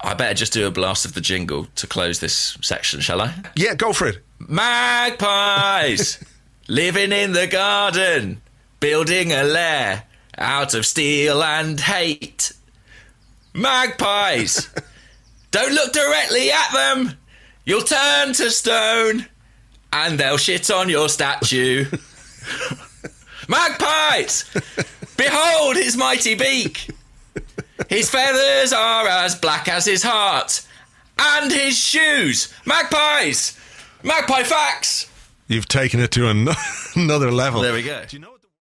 I better just do a blast of the jingle to close this section, shall I? Yeah, go for it. Magpies living in the garden, building a lair out of steel and hate. Magpies, don't look directly at them. You'll turn to stone and they'll shit on your statue. Magpies, behold his mighty beak. His feathers are as black as his heart. And his shoes. Magpies! Magpie facts! You've taken it to an- another level. There we go. Do you know-